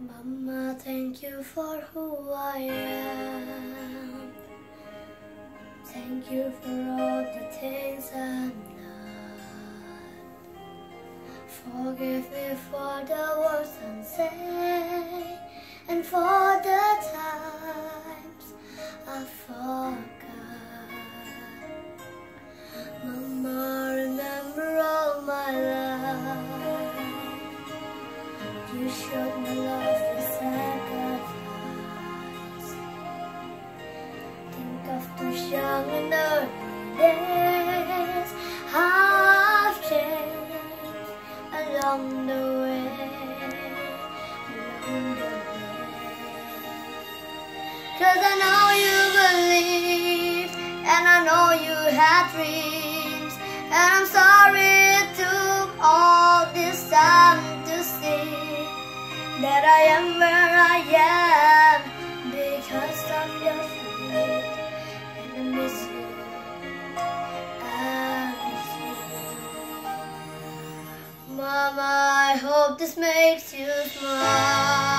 Mama, thank you for who I am. Thank you for all the things I've done. Forgive me for the words I unsaid and for the Cause I know you believe, and I know you had dreams. And I'm sorry it took all this time to see that I am where I am because of your feet. And I miss you. I miss you. Mama, I hope this makes you smile.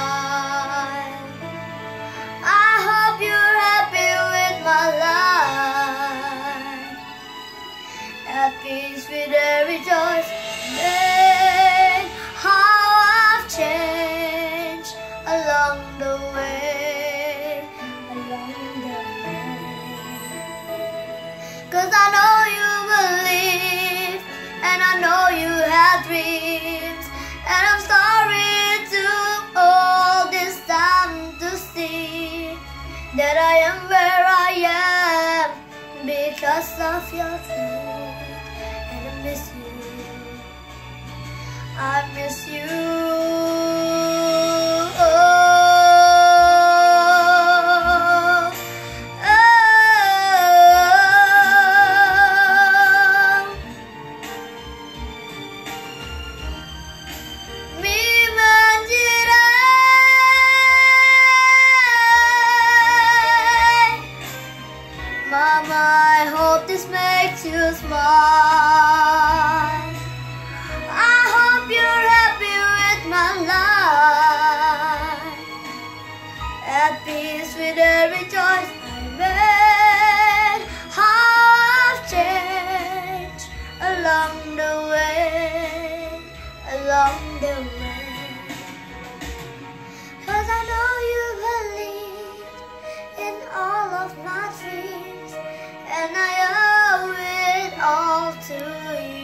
Peace with every choice made. How I've changed along the way. Along the way. Cause I know you believe, and I know you had dreams. And I'm sorry took all this time to see that I am where I am because of your truth. I miss you. I miss you. Oh, oh. Mangirai Mama, I hope this makes you smile life At peace with every choice I made I've changed along the way Along the way. Cause I know you believe in all of my dreams And I owe it all to